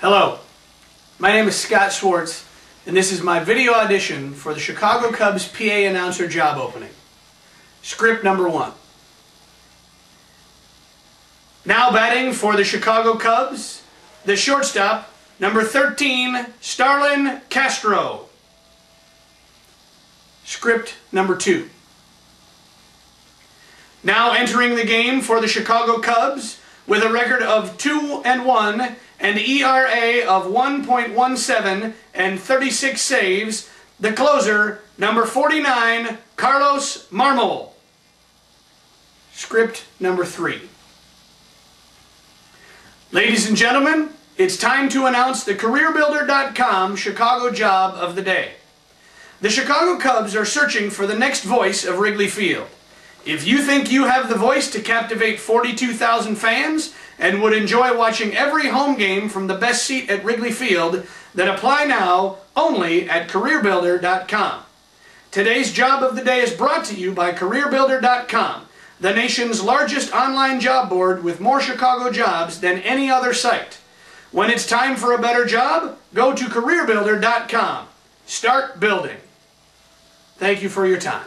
Hello, my name is Scott Swartz, and this is my video audition for the Chicago Cubs PA announcer job opening. Script number one. Now batting for the Chicago Cubs, the shortstop, number 13, Starlin Castro. Script number two. Now entering the game for the Chicago Cubs with a record of 2 and 1 and ERA of 1.17 and 36 saves, the closer, number 49, Carlos Marmol. Script number 3. Ladies and gentlemen, it's time to announce the CareerBuilder.com Chicago job of the day. The Chicago Cubs are searching for the next voice of Wrigley Field. If you think you have the voice to captivate 42,000 fans and would enjoy watching every home game from the best seat at Wrigley Field, then apply now only at CareerBuilder.com. Today's job of the day is brought to you by CareerBuilder.com, the nation's largest online job board with more Chicago jobs than any other site. When it's time for a better job, go to CareerBuilder.com. Start building. Thank you for your time.